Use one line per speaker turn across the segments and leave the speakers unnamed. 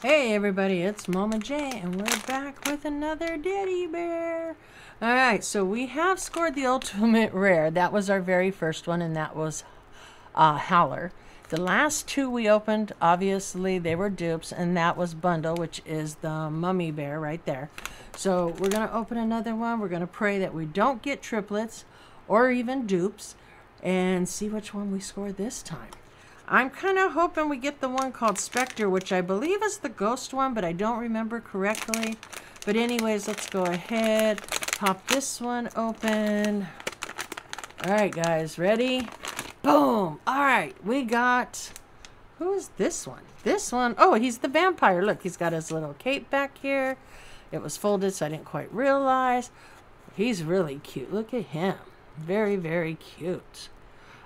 Hey everybody, it's Mama J and we're back with another Deddy Bear. Alright, so we have scored the ultimate rare. That was our very first one and that was uh, Howler. The last two we opened, obviously they were dupes and that was Bundle, which is the mummy bear right there. So we're going to open another one. We're going to pray that we don't get triplets or even dupes and see which one we score this time. I'm kind of hoping we get the one called Spekter, which I believe is the ghost one, but I don't remember correctly. But anyways, let's go ahead, pop this one open. All right, guys, ready? Boom! All right, we got, who is this one? This one, oh, he's the vampire. Look, he's got his little cape back here. It was folded, so I didn't quite realize. He's really cute. Look at him. Very, very cute.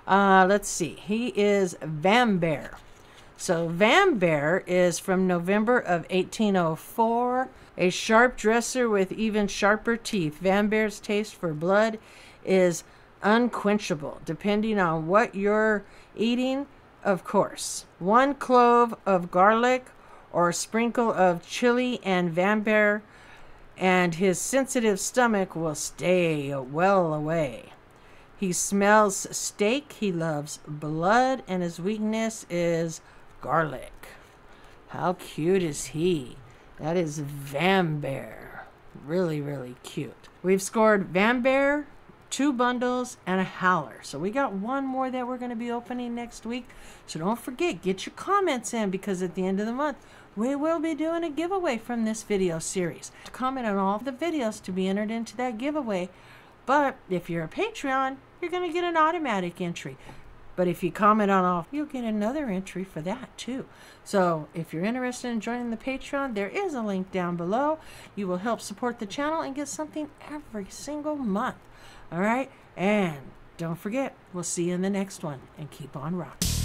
Uh, let's see. He is Vambear. So Vambear is from November of 1804. A sharp dresser with even sharper teeth. Vambear's taste for blood is unquenchable, depending on what you're eating, of course. One clove of garlic or a sprinkle of chili and Vambear and his sensitive stomach will stay well away. He smells steak, he loves blood, and his weakness is garlic. How cute is he? That is Vambear. Really, really cute. We've scored Vambear, two bundles, and a howler. So we got one more that we're going to be opening next week. So don't forget, get your comments in because at the end of the month, we will be doing a giveaway from this video series. Comment on all the videos to be entered into that giveaway. But if you're a Patreon, you're going to get an automatic entry. But if you comment on all, you'll get another entry for that too. So if you're interested in joining the Patreon, there is a link down below. You will help support the channel and get something every single month. All right? And don't forget, we'll see you in the next one and keep on rocking.